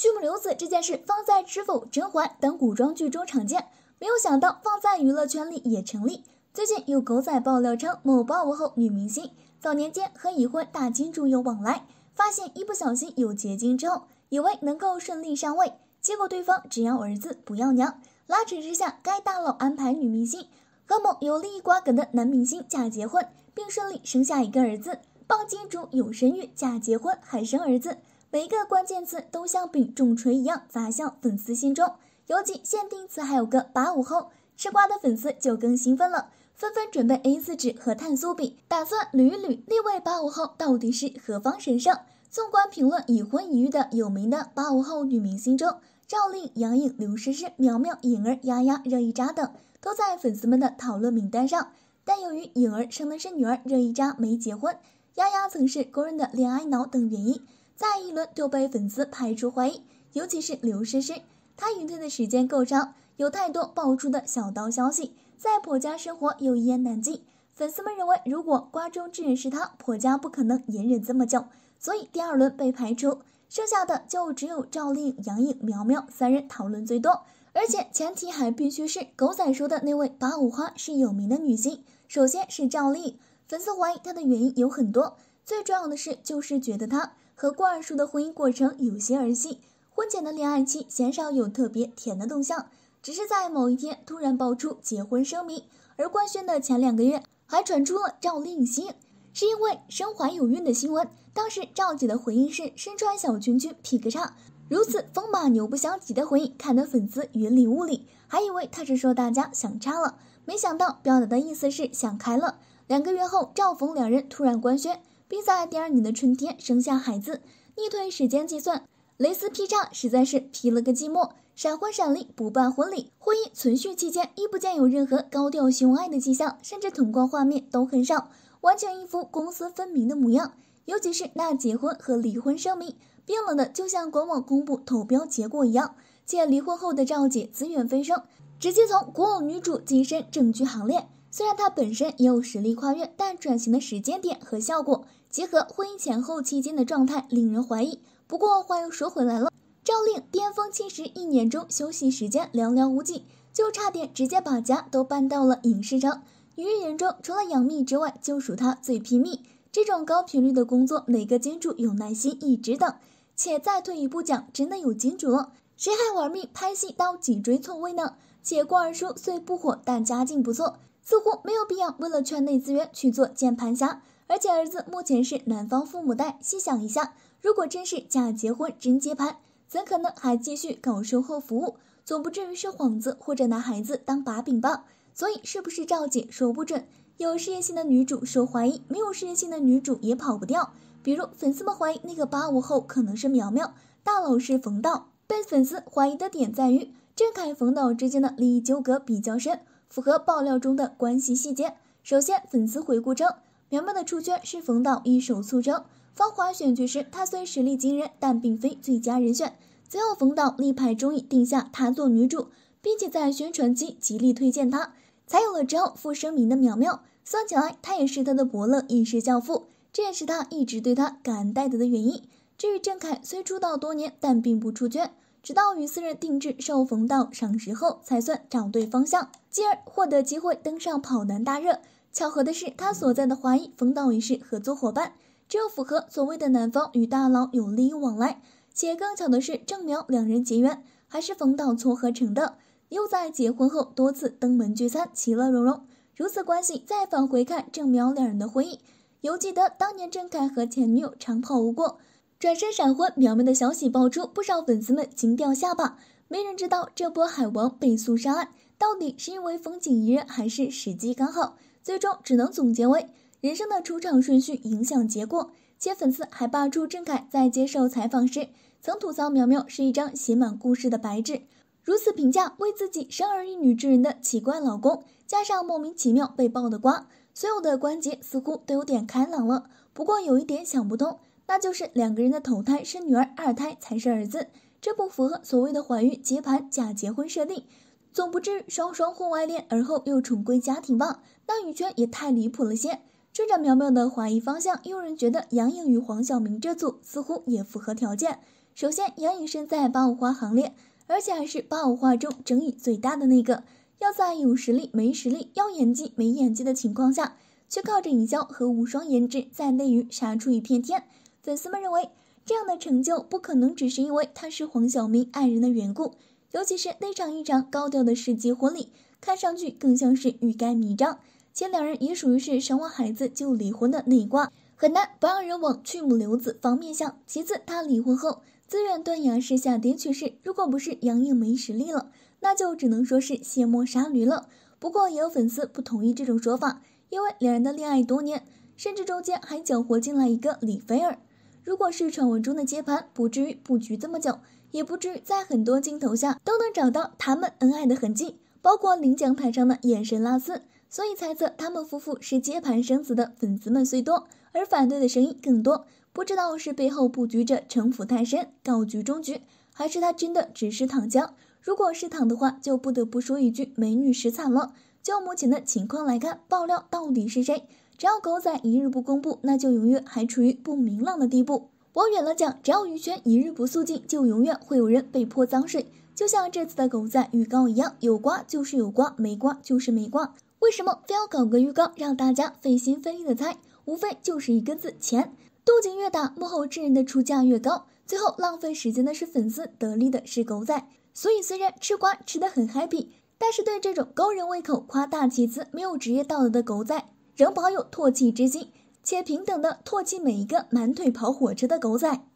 巨母留子这件事放在《知否》《甄嬛》等古装剧中常见，没有想到放在娱乐圈里也成立。最近有狗仔爆料称，某八五后女明星早年间和已婚大金主有往来，发现一不小心有结晶之后，以为能够顺利上位，结果对方只要儿子不要娘。拉扯之下，该大佬安排女明星和某有利益瓜葛的男明星假结婚，并顺利生下一个儿子。棒金主有身孕，假结婚还生儿子。每一个关键词都像柄重锤一样砸向粉丝心中，尤其限定词还有个八五后，吃瓜的粉丝就更兴奋了，纷纷准备 A4 纸和碳素笔，打算捋一捋那位八五后到底是何方神圣。纵观评论已婚已育的有名的八五后女明星中，赵丽、杨颖、刘诗诗、苗苗、颖儿、丫丫、热依扎等都在粉丝们的讨论名单上，但由于颖儿生的是女儿，热依扎没结婚，丫丫曾是公认的恋爱脑等原因。再一轮就被粉丝排除怀疑，尤其是刘诗诗，她隐退的时间够长，有太多爆出的小道消息，在婆家生活又一言难尽。粉丝们认为，如果瓜中之人是她，婆家不可能隐忍这么久，所以第二轮被排除，剩下的就只有赵丽颖、杨颖、苗苗三人讨论最多，而且前提还必须是狗仔说的那位八五花是有名的女星。首先是赵丽颖，粉丝怀疑她的原因有很多，最重要的是就是觉得她。和郭二叔的婚姻过程有些儿戏，婚前的恋爱期鲜少有特别甜的动向，只是在某一天突然爆出结婚声明，而官宣的前两个月还传出了赵丽颖心，是因为身怀有孕的新闻。当时赵姐的回应是身穿小裙裙劈个叉，如此风马牛不相及的回应，看得粉丝云里雾里，还以为她是说大家想差了，没想到表达的意思是想开了。两个月后，赵冯两人突然官宣。并在第二年的春天生下孩子。逆推时间计算，蕾丝劈叉实在是劈了个寂寞，闪婚闪离不办婚礼。婚姻存续期间亦不见有任何高调秀爱的迹象，甚至通关画面都很少，完全一副公私分明的模样。尤其是那结婚和离婚声明，冰冷的就像官网公布投标结果一样。且离婚后的赵姐资源飞升，直接从古偶女主跻身正剧行列。虽然她本身也有实力跨越，但转型的时间点和效果。结合婚姻前后期间的状态，令人怀疑。不过话又说回来了，赵令巅峰期时一年中休息时间寥寥无几，就差点直接把家都搬到了影视城。女人眼中除了杨幂之外，就属她最拼命。这种高频率的工作，哪个金主有耐心一直等？且再退一步讲，真的有金主了，谁还玩命拍戏到脊椎错位呢？且郭二叔虽不火，但家境不错，似乎没有必要为了圈内资源去做键盘侠。而且儿子目前是男方父母带，细想一下，如果真是假结婚真接盘，怎可能还继续搞售后服务？总不至于是幌子或者拿孩子当把柄吧？所以是不是赵姐说不准？有事业心的女主受怀疑，没有事业心的女主也跑不掉。比如粉丝们怀疑那个八五后可能是苗苗，大佬是冯导。被粉丝怀疑的点在于郑恺冯导之间的利益纠葛比较深，符合爆料中的关系细节。首先，粉丝回顾称。苗苗的出圈是冯导一手促成，芳华选角时她虽实力惊人，但并非最佳人选。最后冯导力排众议定下她做女主，并且在宣传期极力推荐她，才有了之后负声明的苗苗。算起来，她也是他的伯乐，亦是教父，这也是他一直对她感恩戴德的原因。至于郑恺，虽出道多年，但并不出圈，直到与私人定制受冯导赏识后，才算找对方向，继而获得机会登上跑男大热。巧合的是，他所在的华谊冯导也是合作伙伴，只有符合所谓的男方与大佬有利益往来。且更巧的是，郑苗两人结缘还是冯导撮合成的，又在结婚后多次登门聚餐，其乐融融。如此关系，再返回看郑苗两人的婚姻，犹记得当年郑恺和前女友长跑无果，转身闪婚，苗苗的消息爆出，不少粉丝们惊掉下巴。没人知道这波海王被诉上岸，到底是因为风景宜人，还是时机刚好？最终只能总结为人生的出场顺序影响结果，且粉丝还扒出郑恺在接受采访时曾吐槽苗苗是一张写满故事的白纸。如此评价为自己生儿育女之人的奇怪老公，加上莫名其妙被爆的瓜，所有的关节似乎都有点开朗了。不过有一点想不通，那就是两个人的头胎是女儿，二胎才是儿子，这不符合所谓的怀孕接盘假结婚设定。总不至于双双婚外恋，而后又重归家庭吧？那羽圈也太离谱了些。顺着苗苗的怀疑方向，有人觉得杨颖与黄晓明这组似乎也符合条件。首先，杨颖身在八五花行列，而且还是八五花中争议最大的那个。要在有实力没实力、要演技没演技的情况下，却靠着营销和无双颜值在内娱杀出一片天。粉丝们认为，这样的成就不可能只是因为他是黄晓明爱人的缘故。尤其是那场一场高调的世纪婚礼，看上去更像是欲盖弥彰。且两人也属于是生完孩子就离婚的那一卦，很难不让人往去母留子方面想。其次，他离婚后自愿断崖式下跌趋势，如果不是杨颖没实力了。那就只能说是卸磨杀驴了。不过也有粉丝不同意这种说法，因为两人的恋爱多年，甚至中间还搅和进来一个李菲儿。如果是传闻中的接盘，不至于布局这么久，也不至于在很多镜头下都能找到他们恩爱的痕迹，包括领奖台上的眼神拉丝。所以猜测他们夫妇是接盘生子的粉丝们虽多，而反对的声音更多。不知道是背后布局者城府太深，搞局中局，还是他真的只是躺枪。如果是躺的话，就不得不说一句美女实惨了。就目前的情况来看，爆料到底是谁？只要狗仔一日不公布，那就永远还处于不明朗的地步。往远了讲，只要娱圈一日不肃静，就永远会有人被泼脏水。就像这次的狗仔预告一样，有瓜就是有瓜，没瓜就是没瓜。为什么非要搞个预告让大家费心费力的猜？无非就是一个字：钱。动静越大，幕后之人的出价越高，最后浪费时间的是粉丝，得利的是狗仔。所以，虽然吃瓜吃得很 happy，但是对这种勾人胃口、夸大其词、没有职业道德的狗仔，仍保有唾弃之心，且平等的唾弃每一个满腿跑火车的狗仔。